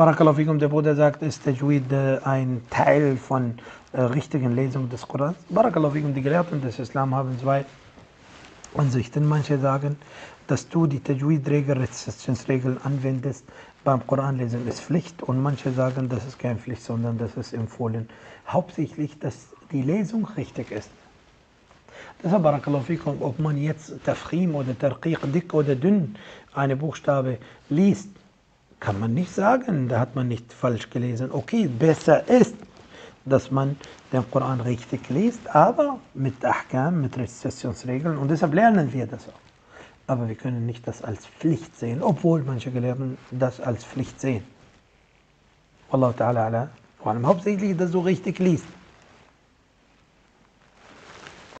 Barakallahu fikum, der Bruder sagt, ist Tajwid äh, ein Teil von äh, richtigen Lesung des Korans? Barakallahu fikum, die Gelehrten des Islam haben zwei Ansichten. Manche sagen, dass du die Tajwid-Regel, Rezessionsregel anwendest beim Koranlesen ist Pflicht und manche sagen, das ist keine Pflicht, sondern das ist empfohlen. Hauptsächlich, dass die Lesung richtig ist. Deshalb, Barakallahu fikum, ob man jetzt Tafkhim oder Tarqiq, dick oder dünn, eine Buchstabe liest, kann man nicht sagen, da hat man nicht falsch gelesen. Okay, besser ist, dass man den Koran richtig liest, aber mit Ahkam, mit Rezessionsregeln und deshalb lernen wir das auch. Aber wir können nicht das als Pflicht sehen, obwohl manche Gelehrten das als Pflicht sehen. Wallahu ta'ala ala. Vor allem hauptsächlich, dass du richtig liest.